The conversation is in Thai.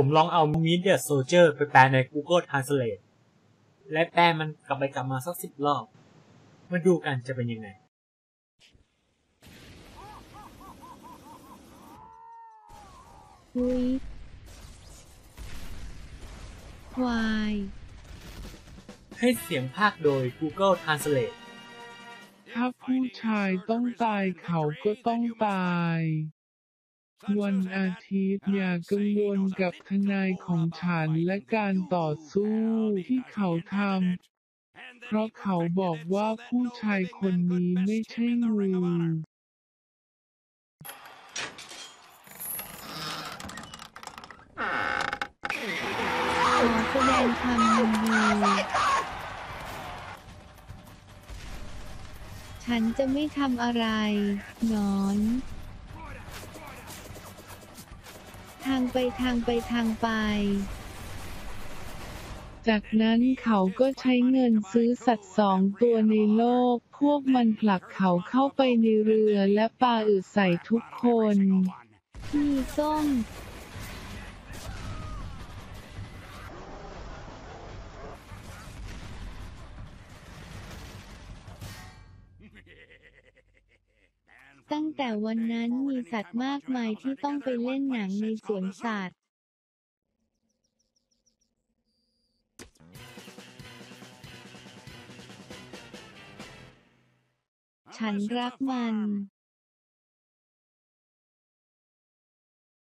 ผมลองเอา Meet the Soldier ไปแปลใน Google Translate และแปลมันกลับไปกลับมาสักสิบรอบ มาดูกันจะเป็นยังไงอุ้ยควาย ให้เสียงภาคโดย Google Translate ถ้าผู้ชายต้องตายเขาก็ต้องตาย วันอาทิตย์อย่ากังวลกับทนายของฉันและการต่อสู้ที่เขาทำ เพราะเขาบอกว่าผู้ชายคนนี้ไม่ใช่งูขอแสดงความยินดีฉันจะไม่ทำอะไรหนอน ทางไปทางไปทางไป จากนั้นเขาก็ใช้เงินซื้อสัตว์สองตัวในโลก พวกมันผลักเขาเข้าไปในเรือและปาอึใส่ทุกคน มีส้ม ตั้งแต่วันนั้นมีสัตว์มากมายที่ต้องไปเล่นหนังในสวนสัตว์ ฉันรักมัน